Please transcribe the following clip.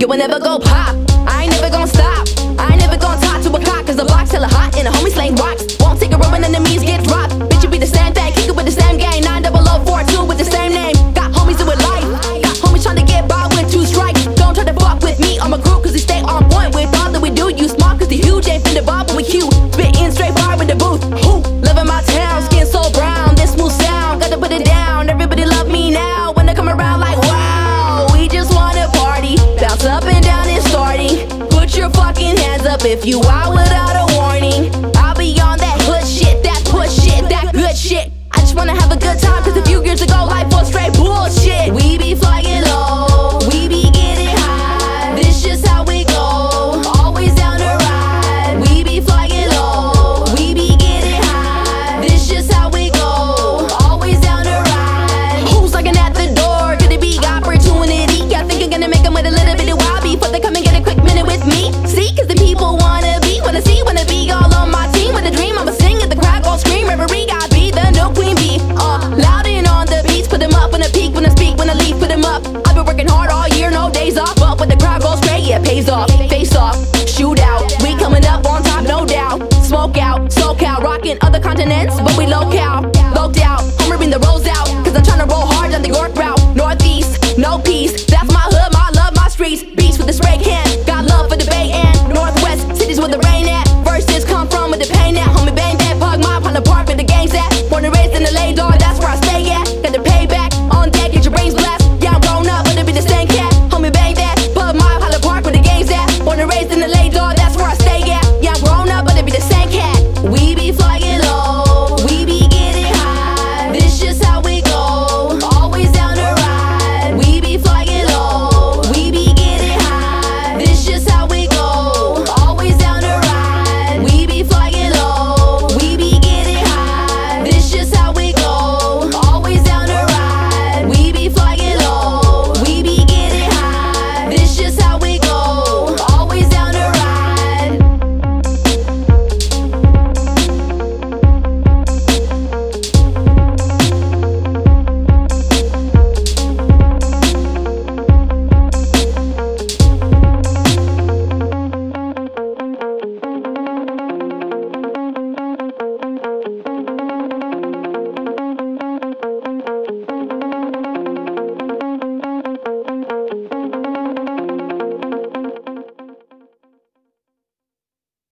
You will never go pop. I ain't never gonna stop. I ain't never gonna talk to a cop, cause the block's hella hot and the homies slang rocks. up if you are without a in other continents, but we local.